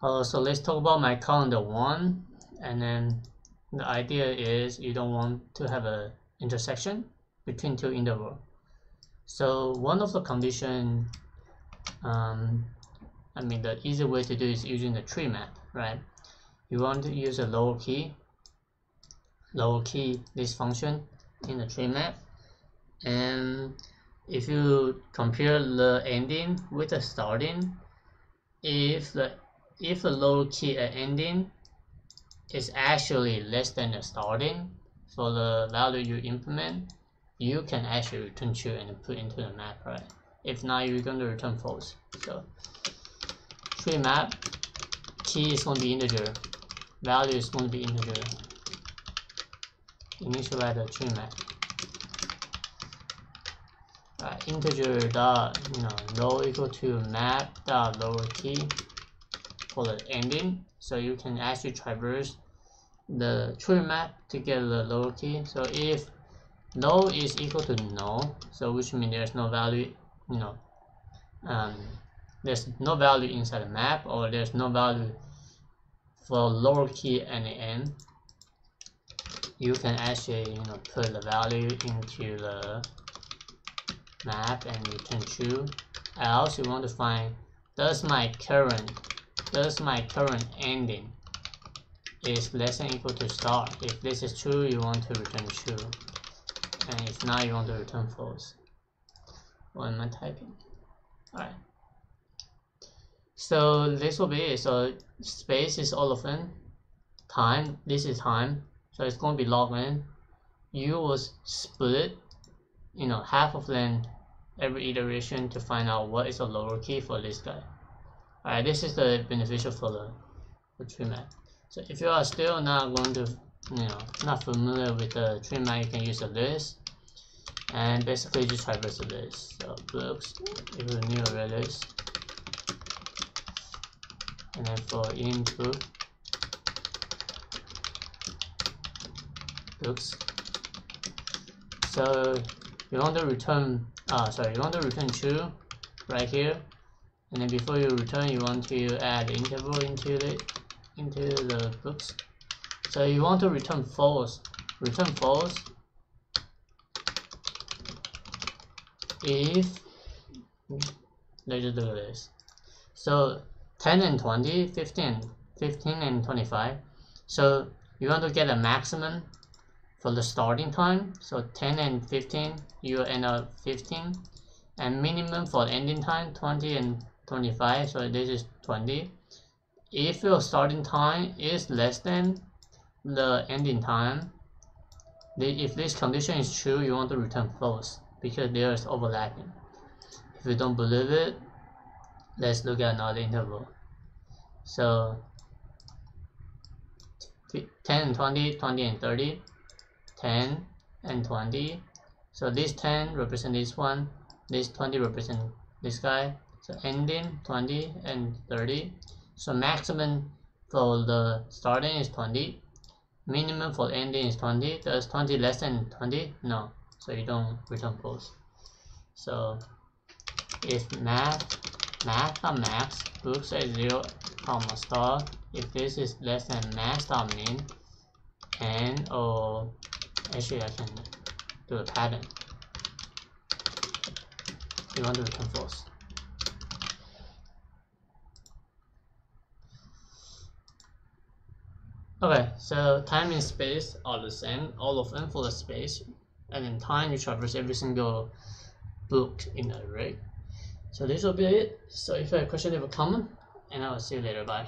Uh, so let's talk about my calendar one, and then the idea is you don't want to have a intersection between two interval. So one of the condition, um, I mean the easy way to do is using the tree map, right? You want to use a lower key, lower key this function in the tree map, and if you compare the ending with the starting, if the if a lower key at ending is actually less than the starting for the value you implement, you can actually return true and put into the map, right? If not, you're going to return false. So tree map key is going to be integer, value is going to be integer. Initialize the tree map. Uh, integer dot you know low equal to map dot lower key for the ending so you can actually traverse the tree map to get the lower key. So if no is equal to no so which means there's no value you know um, there's no value inside the map or there's no value for lower key and the end you can actually you know put the value into the map and return true else you want to find does my current does my current ending is less than equal to start if this is true you want to return true. And if not you want to return false. What am I typing? Alright. So this will be it so space is O of n time this is time. So it's going to be log n. You will split you know half of length every iteration to find out what is the lower key for this guy alright this is the beneficial for the, the tree map so if you are still not going to you know not familiar with the tree map you can use a list. And basically just traverse the list. So books if you new array list and then for input books so you want to return uh, sorry you want to return true right here and then before you return you want to add interval into the into the books. So you want to return false. Return false if let's do this. So 10 and 20 15 15 and 25 so you want to get a maximum for the starting time. So 10 and 15 you end up 15 and minimum for ending time 20 and 25 so this is 20 if your starting time is less than the ending time if this condition is true you want to return false because there is overlapping. If you don't believe it let's look at another interval. So 10 and 20 20 and 30 10 and 20 so this 10 represent this one this 20 represent this guy so ending 20 and 30 so maximum for the starting is 20 minimum for ending is 20 does 20 less than 20 no. So you don't return false so if math math or max books at 0 comma star. If this is less than max dot min and or actually I can do a pattern. You want to return false okay so time and space are the same. All of them for the space. And in time you traverse every single book in the array so this will be it. So if you have a question leave a comment and I will see you later. Bye